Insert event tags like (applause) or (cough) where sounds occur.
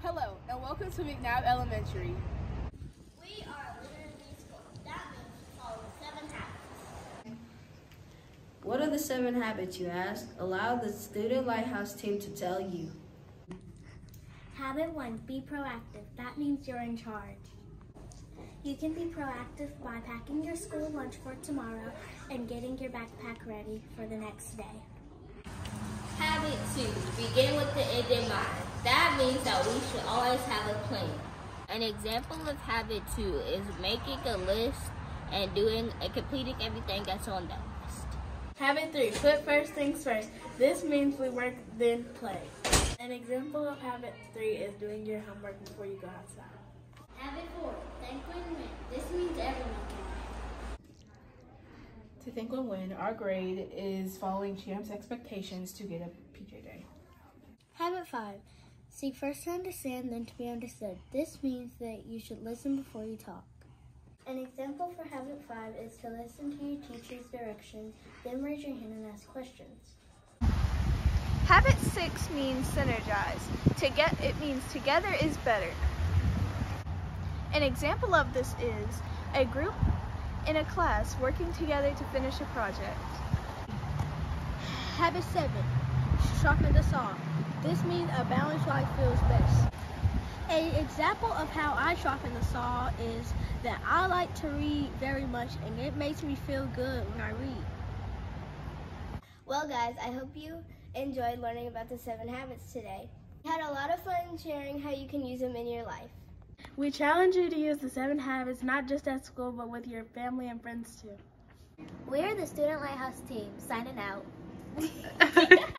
Hello, and welcome to McNabb Elementary. We are a literacy school. That means we follow the seven habits. What are the seven habits, you ask? Allow the Student Lighthouse team to tell you. Habit one, be proactive. That means you're in charge. You can be proactive by packing your school lunch for tomorrow and getting your backpack ready for the next day. Habit two, begin with the end in mind. That means that we should always have a plan. An example of habit two is making a list and doing and completing everything that's on that list. Habit three, put first things first. This means we work, then play. An example of habit three is doing your homework before you go outside. Habit four, think when win. This means everyone can. To think and win, our grade is following Champs expectations to get a PJ day. Habit five, seek first to understand, then to be understood. This means that you should listen before you talk. An example for habit five is to listen to your teacher's directions, then raise your hand and ask questions. Habit six means synergize. To get it means together is better. An example of this is a group in a class working together to finish a project. Habit seven, sharpen the saw. This means a balanced life feels best. An example of how I sharpen the saw is that I like to read very much and it makes me feel good when I read. Well guys, I hope you enjoyed learning about the seven habits today. We had a lot of fun sharing how you can use them in your life. We challenge you to use the seven habits not just at school but with your family and friends too. We're the Student Lighthouse team signing out. (laughs)